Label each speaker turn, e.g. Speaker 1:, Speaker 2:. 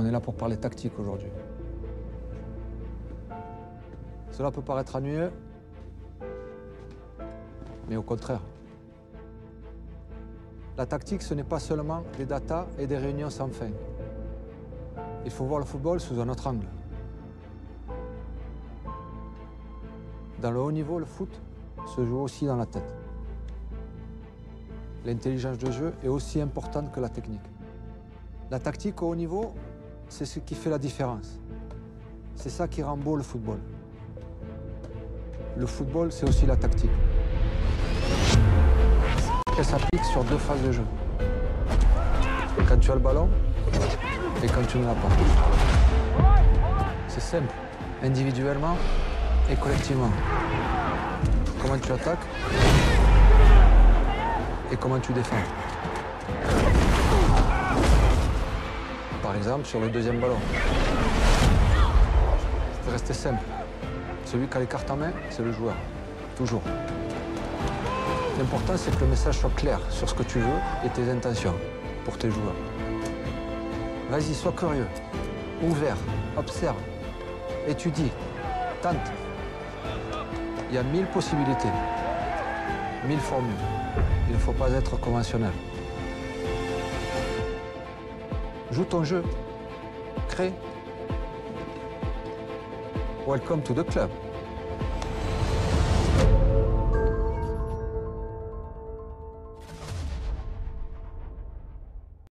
Speaker 1: On est là pour parler tactique aujourd'hui. Cela peut paraître ennuyeux, mais au contraire. La tactique, ce n'est pas seulement des datas et des réunions sans fin. Il faut voir le football sous un autre angle. Dans le haut niveau, le foot se joue aussi dans la tête. L'intelligence de jeu est aussi importante que la technique. La tactique au haut niveau, c'est ce qui fait la différence. C'est ça qui rend beau le football. Le football, c'est aussi la tactique. Elle s'applique sur deux phases de jeu. Quand tu as le ballon et quand tu ne l'as pas. C'est simple, individuellement et collectivement. Comment tu attaques et comment tu défends. Sur le deuxième ballon. C'est resté simple. Celui qui a les cartes en main, c'est le joueur. Toujours. L'important, c'est que le message soit clair sur ce que tu veux et tes intentions pour tes joueurs. Vas-y, sois curieux, ouvert, observe, étudie, tente. Il y a mille possibilités, mille formules. Il ne faut pas être conventionnel. Joue ton jeu, crée. Welcome to the club.